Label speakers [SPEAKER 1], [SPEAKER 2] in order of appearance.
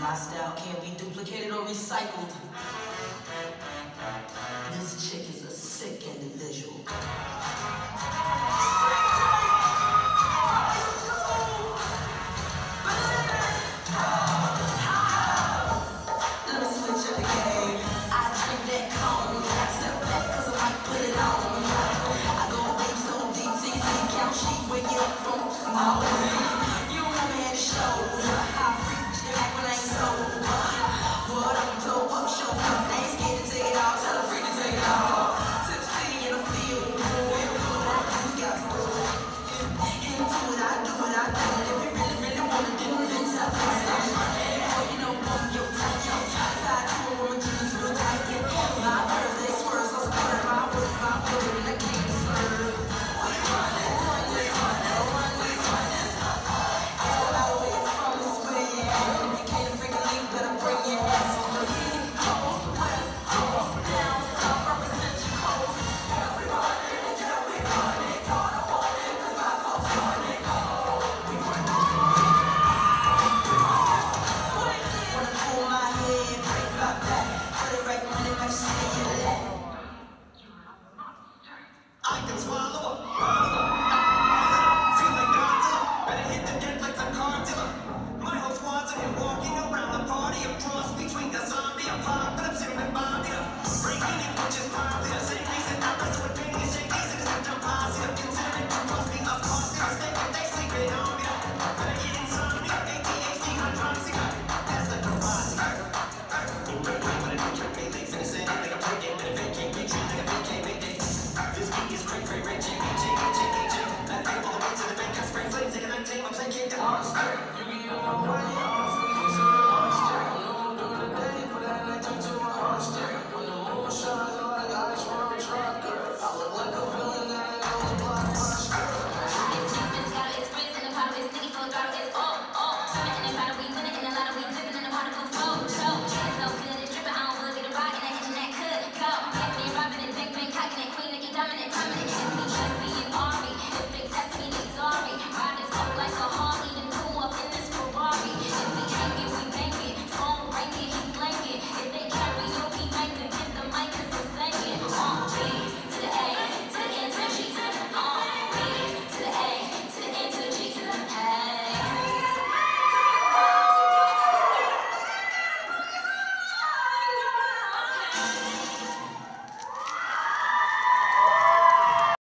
[SPEAKER 1] My style can't be duplicated or recycled. Hallelujah.